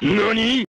何？